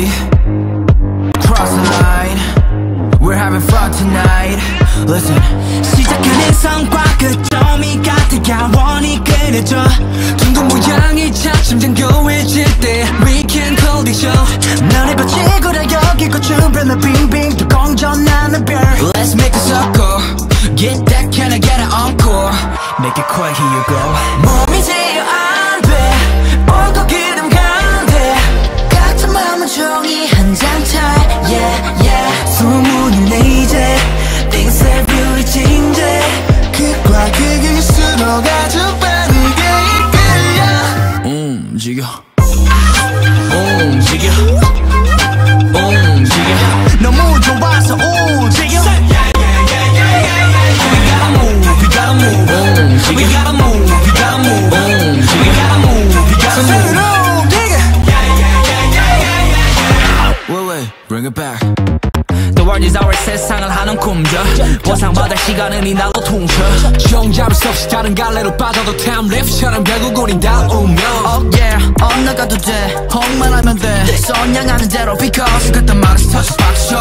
boy Cross the line. We're having fun tonight. Listen. 시작하는 성과 끝점이 같아 영원히 끊어져. 둥근 모양이 차츰 정교해질 때 We can call this show. 너네 바치고라 여기 고추 변화 빙빙 또 공전하는 별. Let's make a circle. Get that can I get an encore? Make it quick here you go. More. 움직여 움직여 움직여 너무 좋아서 움직여 We gotta move, we gotta move We gotta move, we gotta move We gotta move, we gotta move 움직여 Wait wait bring it back Our 세상을 하는 꿈져 보상받을 시간은 이 날로 퉁쳐. 정잡을 수 없이 다른 갈래로 빠져도 타임랩처럼 결국 우린 다 운명. Oh yeah. 엇나가도 돼. 홍만하면 돼. 선양하는 대로 because 그딴 말은 터치 박쳐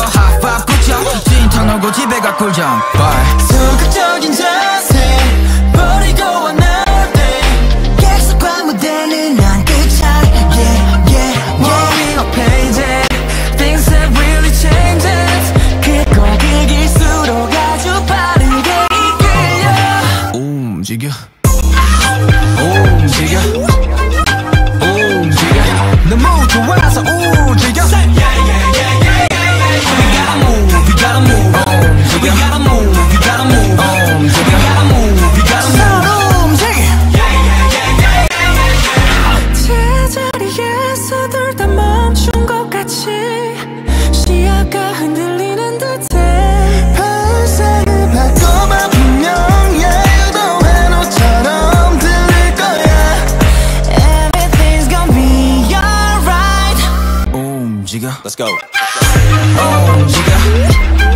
움직여 움직여 움직여 너무 좋아서 움직여 Jigga. Let's go. Oh, Jigga.